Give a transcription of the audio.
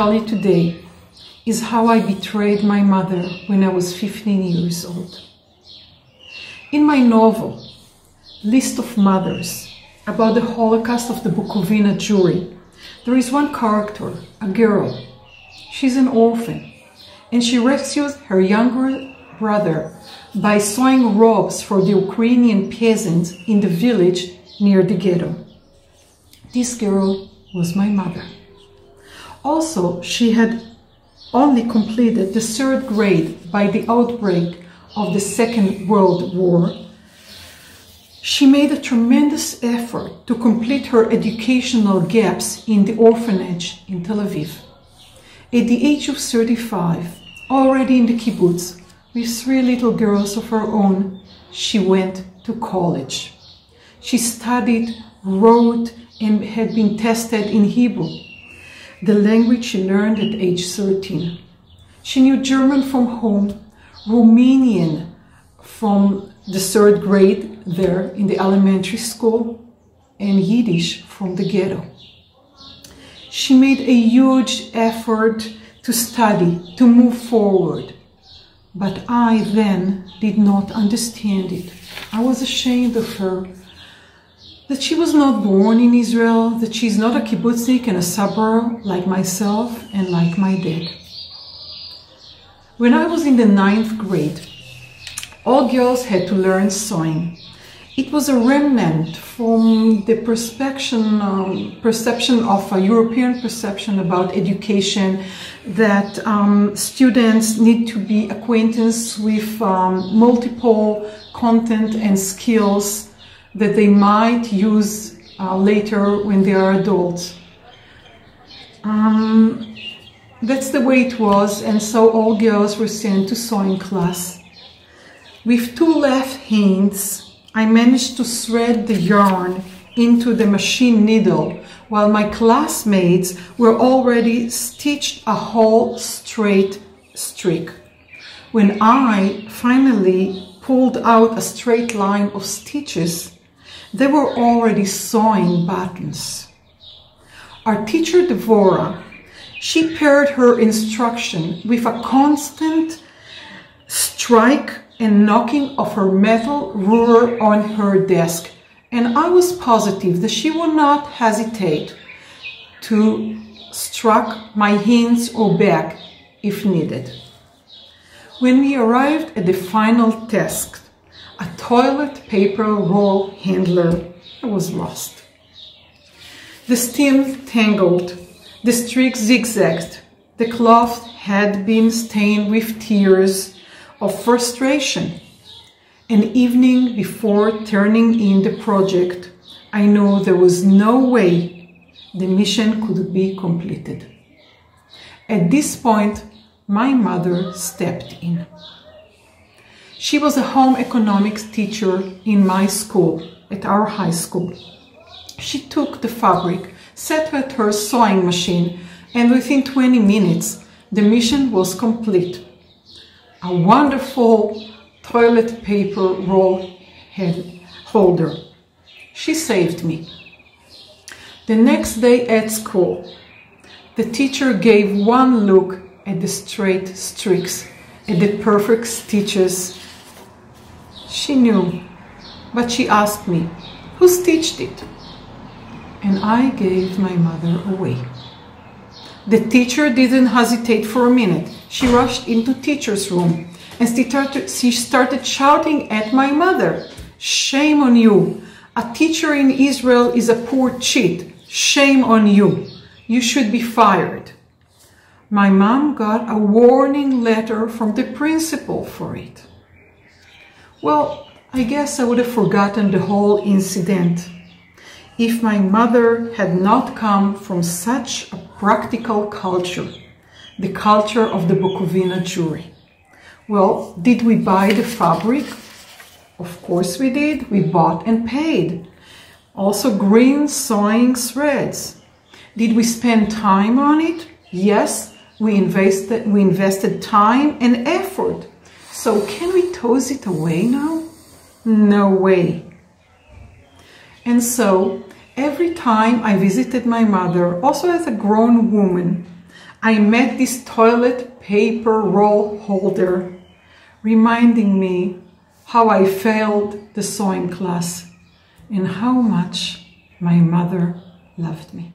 tell you today is how I betrayed my mother when I was 15 years old. In my novel, List of Mothers, about the Holocaust of the Bukovina Jewry, there is one character, a girl. She's an orphan, and she rescues her younger brother by sewing robes for the Ukrainian peasants in the village near the ghetto. This girl was my mother. Also, she had only completed the third grade by the outbreak of the Second World War. She made a tremendous effort to complete her educational gaps in the orphanage in Tel Aviv. At the age of 35, already in the kibbutz, with three little girls of her own, she went to college. She studied, wrote, and had been tested in Hebrew, the language she learned at age 13. She knew German from home, Romanian from the third grade there in the elementary school, and Yiddish from the ghetto. She made a huge effort to study, to move forward. But I then did not understand it. I was ashamed of her that she was not born in Israel, that she's not a kibbutznik and a sabra like myself and like my dad. When I was in the ninth grade, all girls had to learn sewing. It was a remnant from the perception, um, perception of a European perception about education that um, students need to be acquainted with um, multiple content and skills that they might use uh, later when they are adults. Um, that's the way it was, and so all girls were sent to sewing class. With two left hands, I managed to thread the yarn into the machine needle while my classmates were already stitched a whole straight streak. When I finally pulled out a straight line of stitches, they were already sewing buttons. Our teacher, Devora, she paired her instruction with a constant strike and knocking of her metal ruler on her desk, and I was positive that she would not hesitate to struck my hands or back if needed. When we arrived at the final test, a toilet paper roll handler was lost. The steam tangled, the streak zigzagged, the cloth had been stained with tears of frustration. An evening before turning in the project, I knew there was no way the mission could be completed. At this point, my mother stepped in. She was a home economics teacher in my school, at our high school. She took the fabric, set it at her sewing machine, and within 20 minutes, the mission was complete. A wonderful toilet paper roll holder. She saved me. The next day at school, the teacher gave one look at the straight streaks, at the perfect stitches, she knew, but she asked me, Who stitched it? And I gave my mother away. The teacher didn't hesitate for a minute. She rushed into teacher's room and she started shouting at my mother, Shame on you! A teacher in Israel is a poor cheat. Shame on you! You should be fired. My mom got a warning letter from the principal for it. Well, I guess I would have forgotten the whole incident if my mother had not come from such a practical culture, the culture of the Bukovina Jewry. Well, did we buy the fabric? Of course we did. We bought and paid. Also green sewing threads. Did we spend time on it? Yes, we invested, we invested time and effort. So can we toss it away now? No way. And so every time I visited my mother, also as a grown woman, I met this toilet paper roll holder, reminding me how I failed the sewing class and how much my mother loved me.